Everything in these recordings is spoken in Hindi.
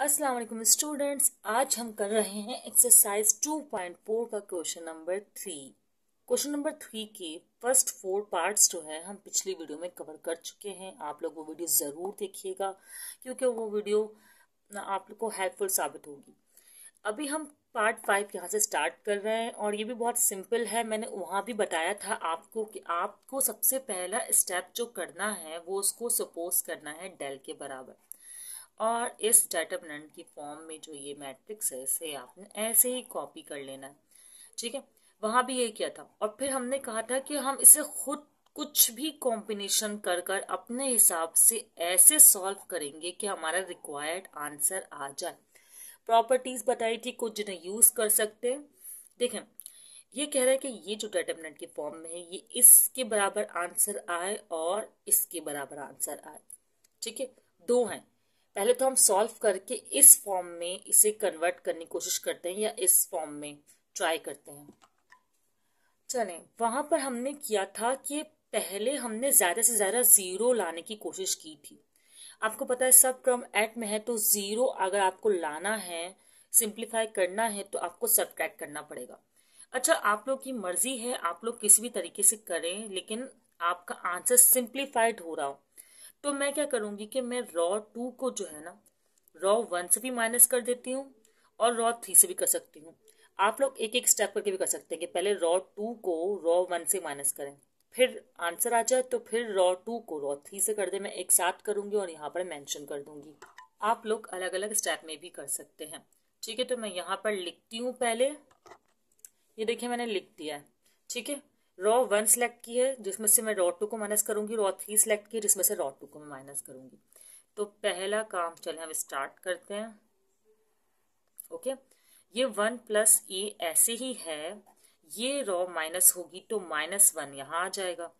अस्सलाम वालेकुम स्टूडेंट्स आज हम कर रहे हैं एक्सरसाइज 2.4 का question number three question number three के फ़र्स्ट फोर पार्ट्स जो है, हम पिछली वीडियो में कवर कर चुके हैं। आप लोग वो वीडियो ज़रूर देखिएगा, क्योंकि वो वीडियो आप लोग को हेल्पफुल साबित होगी। अभी हम पार्ट फाइव यहाँ से स्टार्ट कर रहे हैं और ये भी बहुत सिंपल है। मैंने वहाँ भी बताया था आपको कि आपको सबसे पहला स्टेप जो करना है, वो उसको सपोज़ करना है डेल के बराबर। और इस डेटरमिनेंट की फॉर्म में जो ये मैट्रिक्स है, इसे आपने ऐसे ही कॉपी कर लेना है। ठीक है? वहाँ भी ये किया था। और फिर हमने कहा था कि हम इसे खुद कुछ भी कॉम्बिनेशन कर कर अपने हिसाब से ऐसे सॉल्व करेंगे कि हमारा रिक्वायर्ड आंसर आ जाए। प्रॉपर्टीज़ बताई थी, कुछ जिन्हें यूज़ कर सकते हैं। देखें, ये कह रहा है कि ये जो डेटरमिनेंट के फॉर्म में है, ये इसके बराबर आंसर आए और इसके बराबर आंसर आए। ठीक है? दो हैं। पहले तो हम सॉल्व करके इस फॉर्म में इसे कन्वर्ट करने की कोशिश करते हैं या इस फॉर्म में ट्राई करते हैं। चलें, वहाँ पर हमने किया था कि पहले हमने ज़्यादा से ज़्यादा ज़ीरो लाने की कोशिश की थी। आपको पता है सब टर्म एट में है तो ज़ीरो अगर आपको लाना है सिंप्लीफाई करना है तो आपको सब्ट्रैक्ट करना पड़ेगा। अच्छा आप लोग की मर्ज़ी है, आप लोग किसी भी तरीके से करें, लेकिन आपका आंसर सिंप्लीफाइड हो रहा हो। तो मैं क्या करूँगी कि मैं रॉ टू को जो है ना रॉ वन से भी माइनस कर देती हूँ और रॉ थ्री से भी कर सकती हूँ। आप लोग एक एक स्टेप करके भी कर सकते हैं कि पहले रॉ टू को रॉ वन से माइनस करें। फिर आंसर आ जाए तो फिर रॉ टू को रॉ थ्री से कर दे। मैं एक साथ करूँगी और यहाँ पर मेंशन कर दूँगी। आप लोग अलग अलग स्टेप में भी कर सकते हैं। ठीक है तो मैं यहाँ पर लिखती हूँ पहले। ये देखिए मैंने लिख दिया है। ठीक है रॉ वन सेलेक्ट की है, जिसमें से मैं रॉ टू को माइनस करूँगी रॉ थ्री सेलेक्ट की जिसमें से रॉ टू को मैं माइनस करूँगी। तो पहला काम चले, हम स्टार्ट करते हैं। ओके ये वन प्लस ए ऐसे ही है, ये रॉ माइनस होगी तो माइनस वन यहाँ आ जाएगा।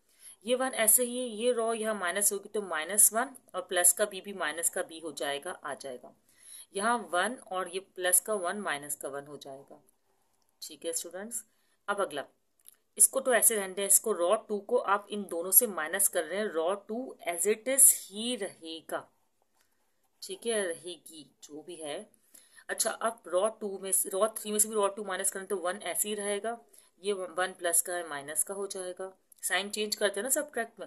ये वन ऐसे ही है, ये रॉ यहाँ माइनस होगी तो माइनस वन और प्लस का बी भी माइनस का बी हो जाएगा, आ जाएगा। यहाँ वन और ये प्लस का वन माइनस का वन हो जाएगा। ठीक है स्टूडेंट्स अब अगला। इसको तो ऐसे रहने दें, इसको रॉ टू को आप इन दोनों से माइनस कर रहे हैं। Row two as it is ही रहेगा। ठीक है, रहेगी, जो भी है। अच्छा अब रॉ टू में रॉ थ्री में से भी रॉ टू माइनस करें तो वन ऐसे ही रहेगा। ये वन प्लस का है माइनस का हो जाएगा। साइन चेंज करते हैं ना सब ट्रैक में।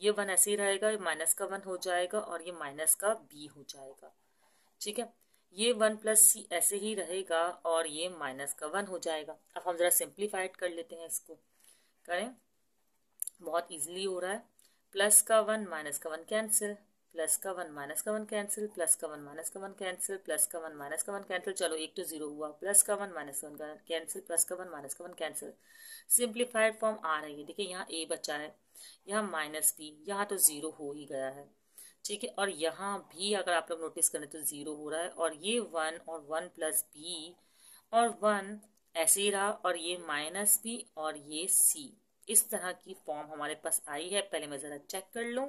ये वन ऐसे ही रहेगा, ये माइनस का वन हो जाएगा और ये माइनस का बी हो जाएगा। ठीक है? ये वन प्लस सी ऐसे ही रहेगा और ये माइनस का वन हो जाएगा। अब हम जरा सिंप्लीफाइड कर लेते हैं इसको। करें। बहुत इजीली हो रहा है। प्लस का वन, माइनस का वन कैंसिल प्लस का वन, माइनस का वन कैंसिल प्लस का वन, माइनस का वन कैंसिल प्लस का वन, माइनस का वन कैंसिल चलो, एक तो ज़ीरो हुआ। प्लस का वन, माइनस का वन कैंसिल प्लस का वन, माइनस का वन कैंसिल सिंप्लीफाइड फॉर्म आ रही है। देखिए, यहाँ ए बचा है। यहाँ माइनस बी यहाँ तो ज़ीरो हो ही गया है। ठीक है। और यहाँ भी अगर आप लोग नोटिस करें तो ज़ीरो हो रहा है और ये वन और वन प्लस बी और वन ऐसे ही रहा और ये माइनस बी और ये सी इस तरह की फॉर्म हमारे पास आई है। पहले मैं ज़रा चेक कर लूँ।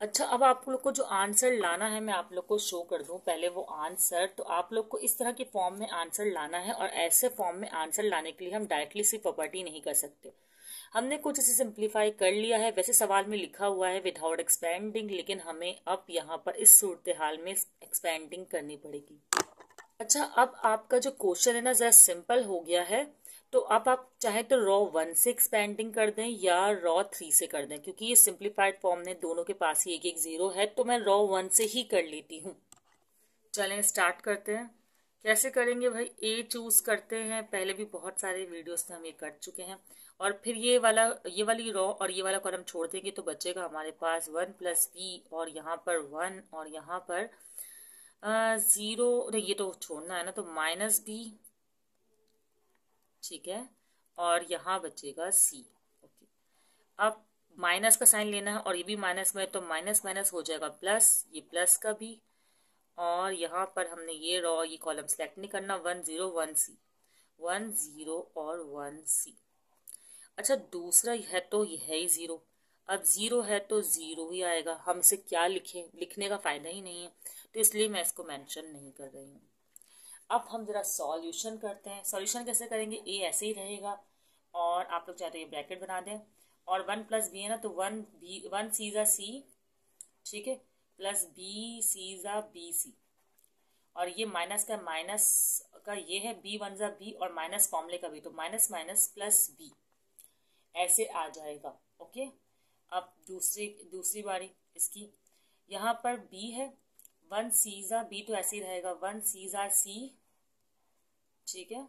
अच्छा अब आप लोग को जो आंसर लाना है, मैं आप लोग को शो कर दूँ। पहले वो आंसर तो आप लोग को इस तरह के फॉर्म में आंसर लाना है और ऐसे फॉर्म में आंसर लाने के लिए हम डायरेक्टली सिर्फ़ प्रॉपर्टी नहीं कर सकते। हमने कुछ इसे सिंप्लीफाई कर लिया है। वैसे सवाल में लिखा हुआ है विदाउट एक्सपेंडिंग लेकिन हमें अब यहाँ पर इस सूरत हाल में एक्सपेंडिंग करनी पड़ेगी। अच्छा अब आपका जो क्वेश्चन है ना, जरा सिंपल हो गया है। तो अब आप चाहे तो रॉ वन से एक्सपेंडिंग कर दें या रॉ थ्री से कर दें, क्योंकि ये सिंप्लीफाइड फॉर्म ने दोनों के पास ही एक एक ज़ीरो है तो मैं रॉ वन से ही कर लेती हूँ। चलें स्टार्ट करते हैं। कैसे करेंगे भाई? ए चूज़ करते हैं। पहले भी बहुत सारे वीडियोस में हम ये कर चुके हैं। और फिर ये वाला, ये वाली रॉ और ये वाला कॉलम छोड़ देंगे तो बचेगा हमारे पास वन प्लस बी और यहाँ पर वन और यहाँ पर ज़ीरो ये तो छोड़ना है ना तो माइनस बी ठीक है, और यहाँ बचेगा सी ओके अब माइनस का साइन लेना है और ये भी माइनस में तो माइनस माइनस हो जाएगा प्लस ये प्लस का भी, और यहाँ पर हमने ये रॉ ये कॉलम सेलेक्ट नहीं करना one zero one C one zero और वन सी अच्छा दूसरा है तो ये है ही ज़ीरो अब ज़ीरो है तो ज़ीरो ही आएगा। हम इसे क्या लिखें? लिखने का फ़ायदा ही नहीं है। तो इसलिए मैं इसको मेंशन नहीं कर रही हूँ। अब हम ज़रा सॉल्यूशन करते हैं। सॉल्यूशन कैसे करेंगे? ए ऐसे ही रहेगा। और आप लोग चाहते हैं ब्रैकेट बना दें? और वन प्लस बी है ना तो वन बी वन सीज़ा सी ठीक है? प्लस बी सीज़ा बी सी और ये माइनस का माइनस का ये है बी वन जा बी और माइनस फॉर्मूले का भी। तो माइनस माइनस प्लस बी ऐसे आ जाएगा, ओके? अब दूसरी दूसरी बारी इसकी। यहाँ पर बी है। वन सीजा बी तो ऐसे ही रहेगा। वन सीजा सी ठीक है?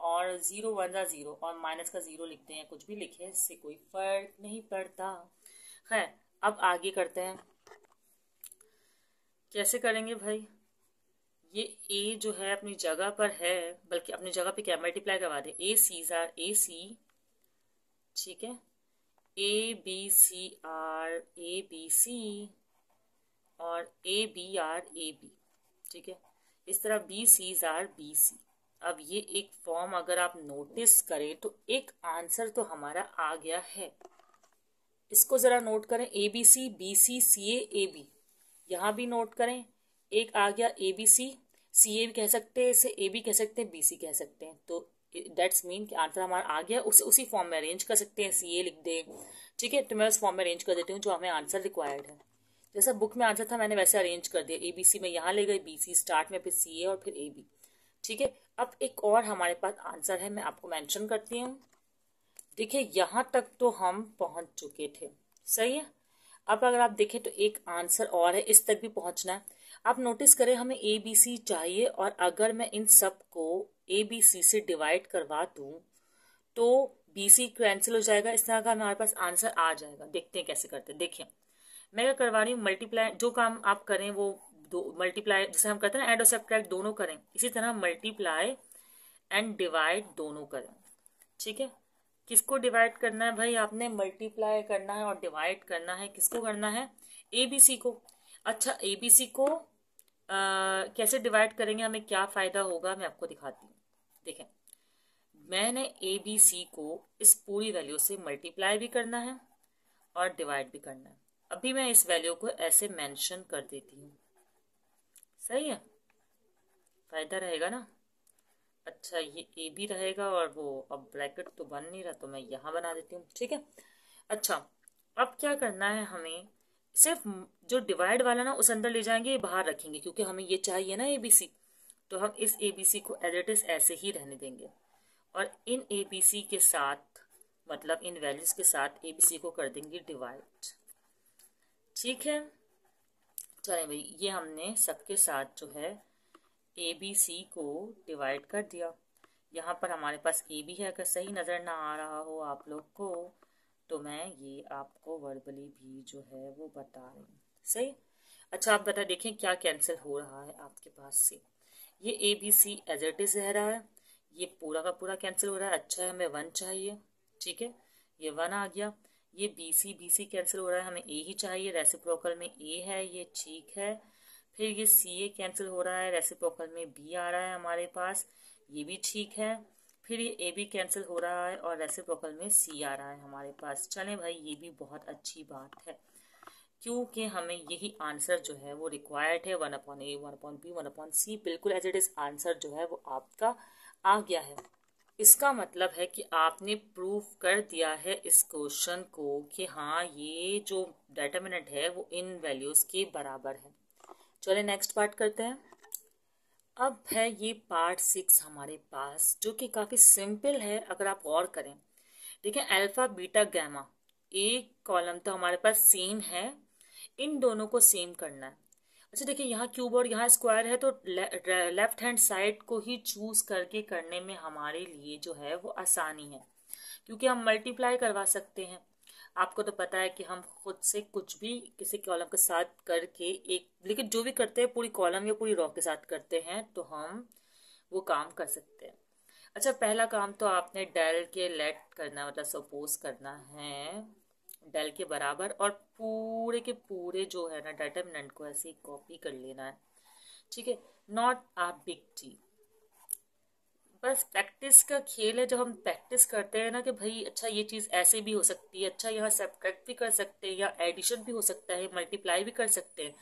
और ज़ीरो वन ज़ा ज़ीरो और माइनस का ज़ीरो लिखते हैं। कुछ भी लिखे, इससे कोई फ़र्क नहीं पड़ता। खैर, अब आगे करते हैं। कैसे करेंगे भाई? ये ए जो है अपनी जगह पर है, बल्कि अपनी जगह पे क्या मल्टीप्लाई करवा दें ए सी आर ए सी ठीक है? A B C R A B C और A B R A B ठीक है? इस तरह B C R B C अब ये एक फॉर्म अगर आप नोटिस करें तो एक आंसर तो हमारा आ गया है। इसको जरा नोट करें। A B C B C C A A B यहाँ भी नोट करें। एक आ गया ए बी सी सी ए भी कह सकते हैं, इसे ए बी कह सकते हैं बी सी कह सकते हैं। तो दैट्स मीन कि आंसर हमारा आ गया, उसे, उसी फॉर्म में अरेंज कर सकते हैं सी ए लिख दें। ठीक है? तो मैं उस फॉर्म में अरेंज कर देती हूँ जो हमें आंसर रिक्वायर्ड है। जैसा बुक में आंसर था, मैंने वैसे अरेंज कर दिया। ए बी सी में यहाँ ले गई बी सी स्टार्ट में, फिर सी ए और फिर ए बी ठीक है? अब एक और हमारे पास आंसर है, मैं आपको मेंशन करती हूँ। देखिए, यहाँ तक तो हम पहुँच चुके थे। सही है? अब अगर आप देखें तो एक आंसर और है, इस तक भी पहुँचना है। आप नोटिस करें, हमें ए बी सी चाहिए और अगर मैं इन सबको ए बी सी से डिवाइड करवा दूँ तो बी सी कैंसिल हो जाएगा। इस तरह का हमारे पास आंसर आ जाएगा। देखते हैं कैसे करते हैं। देखिए मैं क्या करवा रही हूँ? मल्टीप्लाई जो काम आप करें वो दो मल्टीप्लाई जैसे हम करते हैं ना एड और सब्ट्रैक्ट दोनों करें। इसी तरह मल्टीप्लाई एंड डिवाइड दोनों करें। ठीक है? किसको डिवाइड करना है भाई? आपने मल्टीप्लाई करना है और डिवाइड करना है। किसको करना है? ए बी सी को। अच्छा ए बी सी को आ, कैसे डिवाइड करेंगे? हमें क्या फ़ायदा होगा? मैं आपको दिखाती हूँ। देखें मैंने ए बी सी को इस पूरी वैल्यू से मल्टीप्लाई भी करना है और डिवाइड भी करना है। अभी मैं इस वैल्यू को ऐसे मेंशन कर देती हूँ। सही है? फ़ायदा रहेगा ना? अच्छा ये ए भी रहेगा और वो अब ब्रैकेट तो बन नहीं रहा तो मैं यहाँ बना देती हूँ। ठीक है? अच्छा अब क्या करना है हमें? सिर्फ़ जो डिवाइड वाला ना, उस अंदर ले जाएँगे, बाहर रखेंगे, क्योंकि हमें ये चाहिए ना ए बी सी तो हम इस ए बी सी को एज इट इज़ ऐसे ही रहने देंगे। और इन ए बी सी के साथ मतलब इन वैल्यूज़ के साथ ए बी सी को कर देंगे डिवाइड ठीक है? चले भाई, ये हमने सबके साथ जो है ए बी सी को डिवाइड कर दिया। यहाँ पर हमारे पास ए बी है, अगर सही नज़र ना आ रहा हो आप लोग को तो मैं ये आपको वर्बली भी जो है वो बता रही हूँ। सही? अच्छा आप बता, देखें क्या कैंसिल हो रहा है आपके पास से। ये A B C as it is रह रहा है। ये पूरा का पूरा कैंसिल हो रहा है। अच्छा है, हमें वन चाहिए। ठीक है? ये वन आ गया। ये B C B C cancel हो रहा है। हमें ए ही चाहिए। रेसिप्रोकल में ए है, ये ठीक है। फिर ये सी ए कैंसिल हो रहा है। रेसिप्रोकल में बी आ रहा है हमारे पास। ये भी ठीक है। फिर ये ए भी कैंसिल हो रहा है और रेसिप्रोकल में सी आ रहा है हमारे पास। चले भाई, ये भी बहुत अच्छी बात है। क्योंकि हमें यही आंसर जो है वो रिक्वायर्ड है one upon A one upon B one upon C बिल्कुल एज इट इज़ आंसर जो है वो आपका आ गया है। इसका मतलब है कि आपने प्रूफ कर दिया है इस क्वेश्चन को कि हाँ ये जो डेटर्मिनेंट है वो इन वैल्यूज़ के बराबर है। चलिए नेक्स्ट पार्ट करते हैं। अब है ये पार्ट सिक्स हमारे पास, जो कि काफ़ी सिंपल है, अगर आप और करें। देखिए अल्फ़ा बीटा गैमा एक कॉलम तो हमारे पास सेम है इन दोनों को सेम करना है। अच्छा देखिए, यहाँ क्यूब और यहाँ स्क्वायर है तो लेफ़्ट हैंड साइड को ही चूज़ करके करने में हमारे लिए जो है वो आसानी है, क्योंकि हम मल्टीप्लाई करवा सकते हैं। आपको तो पता है कि हम खुद से कुछ भी किसी कॉलम के साथ करके एक, लेकिन जो भी करते हैं, पूरी कॉलम या पूरी रॉ के साथ करते हैं तो हम वो काम कर सकते हैं। अच्छा पहला काम तो आपने डेल के लेट करना मतलब सपोज़ करना है। डेल के बराबर और पूरे के पूरे जो है ना डेटरमिनेंट को ऐसे कॉपी कर लेना है। ठीक है? नॉट आ बिग टी बस प्रैक्टिस का खेल है, जब हम प्रैक्टिस करते हैं ना कि भाई अच्छा ये चीज़ ऐसे भी हो सकती है अच्छा यहाँ सब्ट्रैक्ट भी कर सकते हैं, या एडिशन भी हो सकता है मल्टीप्लाई भी कर सकते हैं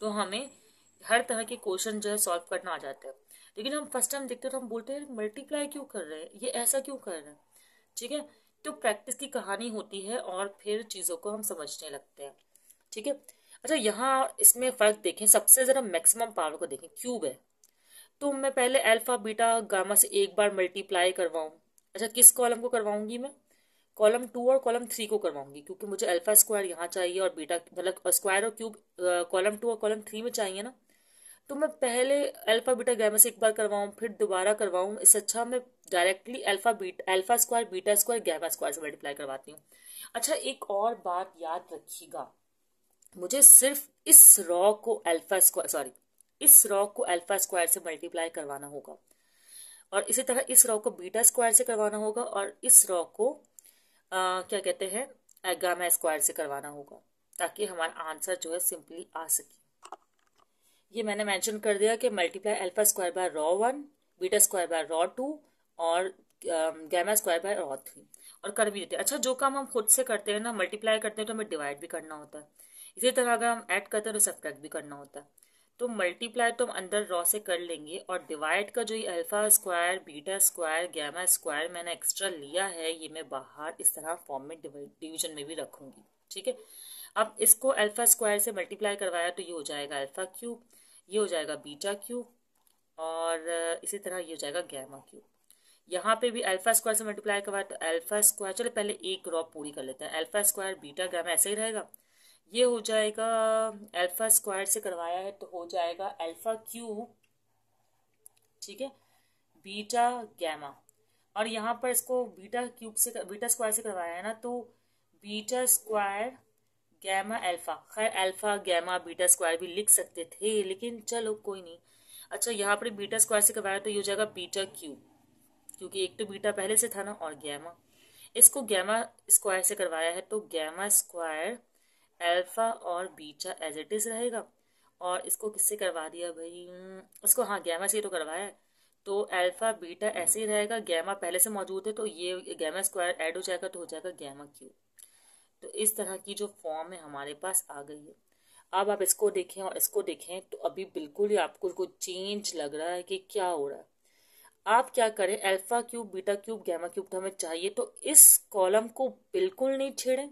तो हमें हर तरह के क्वेश्चन जो है सॉल्व करना आ जाता है। लेकिन हम फ़र्स्ट टाइम देखते हैं तो हम बोलते हैं मल्टीप्लाई क्यों कर रहे हैं? ये ऐसा क्यों कर रहे हैं? ठीक है? तो प्रैक्टिस की कहानी होती है और फिर चीज़ों को हम समझने लगते हैं। ठीक है? अच्छा यहाँ इसमें फ़र्क देखें। सबसे ज़रा मैक्सिमम पावर को देखें। क्यूब है। तो मैं पहले अल्फ़ा बीटा गामा से एक बार मल्टीप्लाई करवाऊँ। अच्छा किस कॉलम को करवाऊँगी मैं? कॉलम टू और कॉलम थ्री को करवाऊँगी, क्योंकि मुझे अल्फ़ा स्क्वायर यहाँ चाहिए और बीटा मतलब स्क्वायर और क्यूब कॉलम टू और कॉलम थ्री में चाहिए ना। तो मैं पहले अल्फ़ा बीटा गैमा से एक बार करवाऊं फिर दोबारा करवाऊं इससे अच्छा मैं directly alpha beta alpha square beta square gamma square से मल्टीप्लाई करवाती हूँ। अच्छा एक और बात याद रखिएगा मुझे सिर्फ़ इस रॉ को अल्फ़ा स्क्वायर सॉरी इस रॉ को अल्फ़ा स्क्वायर से मल्टीप्लाई करवाना होगा और इसी तरह इस रॉ को बीटा स्क्वायर से करवाना होगा और इस रॉ को आ, क्या कहते हैं गामा स्क्वायर से करवाना होगा ताकि हमारा आंसर जो है सिंपली आ सके। ये मैंने मेंशन कर दिया कि multiply alpha square by row one beta square by row two और gamma square by row three और कर भी देते हैं। अच्छा जो काम हम खुद से करते हैं ना मल्टीप्लाई करते हैं तो हमें डिवाइड भी करना होता है। इसी तरह अगर हम ऐड करते हैं तो सब्ट्रैक्ट भी करना होता है। तो मल्टीप्लाई तो हम अंदर रॉ से कर लेंगे और डिवाइड का जो ये alpha square beta square gamma square मैंने एक्स्ट्रा लिया है, ये मैं बाहर इस तरह फॉर्म में डिवीज़न में भी रखूँगी। ठीक है? अब इसको अल्फ़ा स्क्वायर से मल्टीप्लाई करवाया तो ये हो जाएगा अल्फ़ा क्यूब ये हो जाएगा बीटा क्यूब और इसी तरह ये हो जाएगा गैमा क्यूब यहाँ पे भी अल्फ़ा स्क्वायर से मल्टीप्लाई करवाया तो अल्फ़ा स्क्वायर चलो पहले एक रॉ पूरी कर लेते हैं। अल्फ़ा स्क्वायर बीटा गैमा ऐसे ही रहेगा। ये हो जाएगा अल्फ़ा स्क्वायर से करवाया है तो हो जाएगा अल्फ़ा क्यूब ठीक है? बीटा गैमा और यहाँ पर इसको बीटा क्यूब से बीटा स्क्वायर से करवाया है ना तो बीटा स्क्वायर गैमा अल्फ़ा खैर अल्फ़ा गैमा बीटा स्क्वायर भी लिख सकते थे, लेकिन चलो कोई नहीं। अच्छा यहाँ पर बीटा स्क्वायर से करवाया तो ये हो जाएगा बीटा क्यूब क्योंकि एक तो बीटा पहले से था ना, और गैमा इसको गैमा स्क्वायर से करवाया है तो गैमा स्क्वायर अल्फ़ा और बीटा एज इट इज़ रहेगा। और इसको किससे करवा दिया भाई? इसको हाँ गैमा से तो करवाया है। तो अल्फ़ा बीटा ऐसे ही रहेगा गैमा पहले से मौजूद है तो ये गैमा स्क्वायर ऐड हो जाएगा तो हो जाएगा गैमा क्यूब तो इस तरह की जो फॉर्म है हमारे पास आ गई है। अब आप इसको देखें और इसको देखें तो अभी बिल्कुल ही आपको कोई चेंज लग रहा है कि क्या हो रहा है। आप क्या करें alpha cube beta cube gamma cube हमें चाहिए तो इस कॉलम को बिल्कुल नहीं छेड़ें।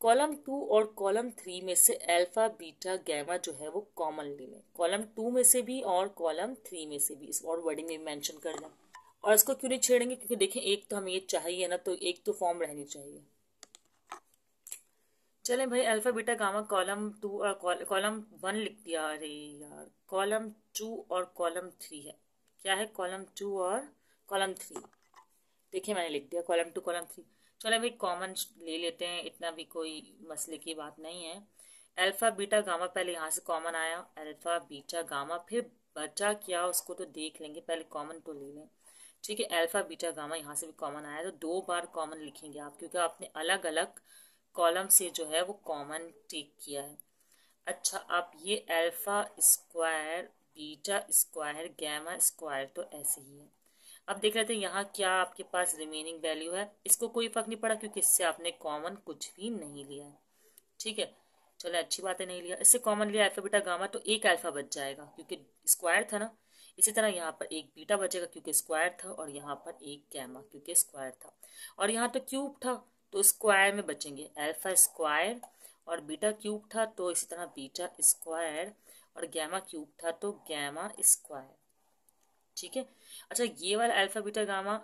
कॉलम टू और कॉलम थ्री में से अल्फ़ा बीटा गैमा जो है वो कॉमन ले लें कॉलम टू में से भी और कॉलम थ्री में से भी, इस और वर्डिंग में मेंशन कर लें और इसको क्यों नहीं छेड़ेंगे? क्योंकि देखें, एक तो हमें ये चाहिए ना तो एक तो फॉर्म रहनी चाहिए। चले भाई alpha beta gamma column two और कॉलम वन लिख दिया। अरे यार कॉलम टू और कॉलम थ्री है। क्या है कॉलम टू और कॉलम थ्री देखिए, मैंने लिख दिया कॉलम टू कॉलम थ्री चलो भाई कॉमन ले लेते हैं, इतना भी कोई मसले की बात नहीं है। अल्फ़ा बीटा गामा पहले यहाँ से कॉमन आया। अल्फ़ा बीटा गामा फिर बचा क्या? उसको तो देख लेंगे, पहले कॉमन तो ले लें। ठीक है अल्फ़ा बीटा गामा यहाँ से भी कॉमन आया। तो दो बार कॉमन लिखेंगे आप, क्योंकि आपने अलग अलग कॉलम से जो है वो कॉमन टेक किया है। अच्छा आप ये alpha square beta square gamma square तो ऐसे ही है। अब देख रहे थे यहाँ क्या आपके पास रिमेनिंग वैल्यू है। इसको कोई फ़र्क नहीं पड़ा क्योंकि इससे आपने कॉमन कुछ भी नहीं लिया है। ठीक है? चलो, अच्छी बात है नहीं लिया। इससे कॉमन लिया अल्फ़ा बीटा गामा तो एक अल्फ़ा बच जाएगा क्योंकि स्क्वायर था ना। इसी तरह यहाँ पर एक बीटा बचेगा क्योंकि स्क्वायर था और यहाँ पर एक गैमा क्योंकि स्क्वायर था। और यहाँ तो क्यूब था। तो स्क्वायर में बचेंगे। अल्फ़ा स्क्वायर और बीटा क्यूब था तो इसी तरह बीटा स्क्वायर और गैमा क्यूब था तो गैमा स्क्वायर। ठीक है? अच्छा ये वाला अल्फ़ा, बीटा, गामा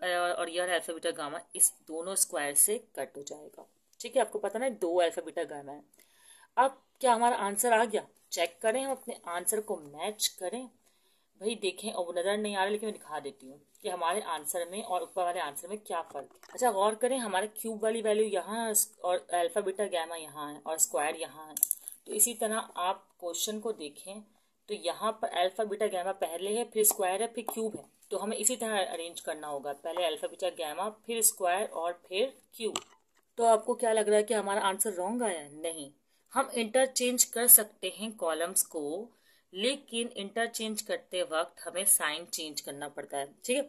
और ये वाला अल्फ़ा, बीटा, गामा, इस दोनों स्क्वायर से कट हो जाएगा। ठीक है? आपको पता ना, दो अल्फ़ा, बीटा, गामा है। अब क्या हमारा आंसर आ गया? चेक करें, हम अपने आंसर को मैच करें। भाई देखें और वो नज़र नहीं आ रहा, लेकिन मैं दिखा देती हूँ कि हमारे आंसर में और ऊपर वाले आंसर में क्या फ़र्क है। अच्छा गौर करें, हमारे क्यूब वाली वैल्यू यहाँ और अल्फ़ा, बीटा, गैमा यहाँ है, और स्क्वायर यहाँ है। तो इसी तरह आप क्वेश्चन को देखें तो यहाँ पर अल्फ़ा, बीटा, गैमा पहले है, फिर स्क्वायर है, फिर क्यूब है। तो हमें इसी तरह अरेंज करना होगा, पहले अल्फ़ा, बीटा, गैमा, फिर स्क्वायर और फिर क्यूब। तो आपको क्या लग रहा है कि हमारा आंसर रॉन्ग आया? नहीं। हम इंटरचेंज कर सकते हैं कॉलम्स को लेकिन इंटरचेंज करते वक्त हमें साइन चेंज करना पड़ता है, ठीक है?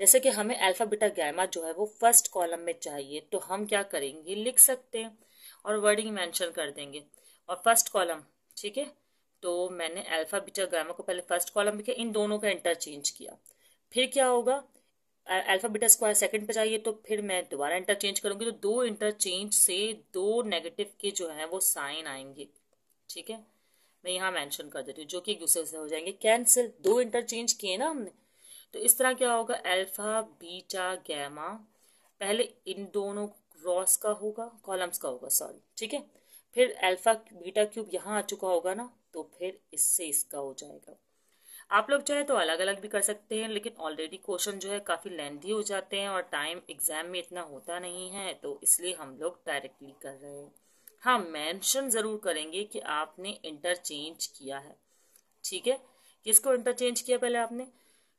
जैसे कि हमें अल्फ़ा बीटा गैमा जो है वो फ़र्स्ट कॉलम में चाहिए तो हम क्या करेंगे? लिख सकते हैं और वर्डिंग मेंशन कर देंगे। और फ़र्स्ट कॉलम ठीक है? तो मैंने अल्फ़ा बीटा गामा को पहले फ़र्स्ट कॉलम में किया इन दोनों का इंटरचेंज किया। फिर क्या होगा? अल्फ़ा बीटा स्क्वायर सेकंड पे चाहिए तो फिर मैं दोबारा इंटरचेंज करूँगी तो दो इंटरचेंज से दो नेगेटिव के जो है वो साइन आएँगे, ठीक है? मैं यहाँ मेंशन कर देती हूँ, जो कि एक दूसरे से हो जाएँगे। कैंसिल दो इंटरचेंज किए ना हमने। तो इस तरह क्या होगा? अल्फ़ा बीटा गैमा पहले इन दोनों रॉस का होगा कॉलम्स का होगा सॉरी ठीक है? फिर अल्फ़ा बीटा क्यूब यहाँ आ चुका होगा ना तो फिर इससे इसका हो जाएगा। आप लोग चाहे तो अलग अलग भी कर सकते हैं, लेकिन ऑलरेडी क्वेश्चन जो है काफ़ी लेंथी हो जाते हैं और टाइम एग्ज़ाम में इतना होता नहीं है तो इसलिए हम लोग डायरेक्टली कर रहे हैं। हाँ मेंशन ज़रूर करेंगे कि आपने इंटरचेंज किया है। ठीक है? किसको इंटरचेंज किया पहले आपने?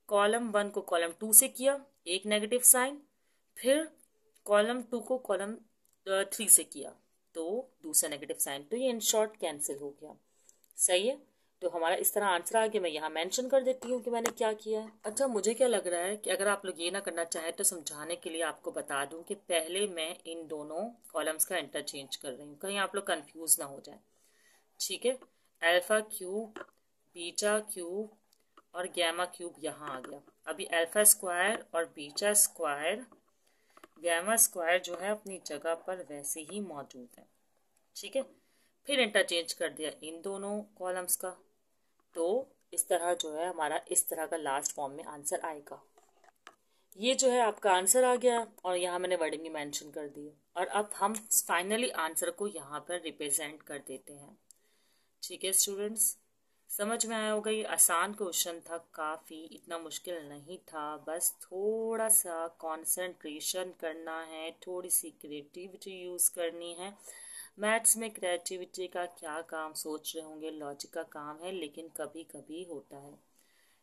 कॉलम वन को कॉलम टू से किया, एक नेगेटिव साइन फिर कॉलम टू को कॉलम थ्री से किया तो दूसरा नेगेटिव साइन तो ये इन शॉर्ट कैंसिल हो गया। सही है? तो हमारा इस तरह आंसर आ गया मैं यहाँ मेंशन कर देती हूँ कि मैंने क्या किया है। अच्छा मुझे क्या लग रहा है कि अगर आप लोग ये ना करना चाहें तो समझाने के लिए आपको बता दूँ कि पहले मैं इन दोनों कॉलम्स का इंटरचेंज कर रही हूँ। कहीं आप लोग कंफ्यूज ना हो जाए। ठीक है? एल्फ़ा क्यूब बीटा क्यूब और गैमा क्यूब यहाँ आ गया। अभी एल्फ़ा स्क्वायर और बीटा स्क्वायर गैमा स्क्वायर जो है अपनी जगह पर वैसे ही मौजूद है। ठीक है? फिर इंटरचेंज कर दिया इन दोनों कॉलम्स का। तो इस तरह जो है हमारा इस तरह का लास्ट फॉर्म में आंसर आएगा। ये जो है आपका आंसर आ गया और यहाँ मैंने वर्डिंग मेंशन कर दी। और अब हम फाइनली आंसर को यहाँ पर रिप्रेजेंट कर देते हैं। ठीक है स्टूडेंट्स समझ में आया होगा, ये आसान क्वेश्चन था, काफ़ी इतना मुश्किल नहीं था। बस थोड़ा सा कंसंट्रेशन करना है, थोड़ी सी क्रिएटिविटी यूज़ करनी है। मैथ्स में क्रिएटिविटी का क्या काम? सोच रहे होंगे लॉजिक का काम है, लेकिन कभी कभी होता है।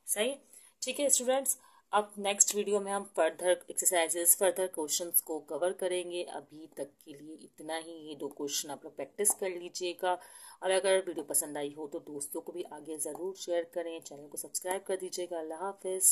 सही? ठीक है स्टूडेंट्स अब नेक्स्ट वीडियो में हम फर्दर एक्सरसाइजेस फर्दर क्वेश्चंस को कवर करेंगे। अभी तक के लिए इतना ही। ये दो क्वेश्चन आप लोग प्रैक्टिस कर लीजिएगा। और अगर वीडियो पसंद आई हो तो दोस्तों को भी आगे ज़रूर शेयर करें। चैनल को सब्सक्राइब कर दीजिएगा। अल्लाह हाफिज़।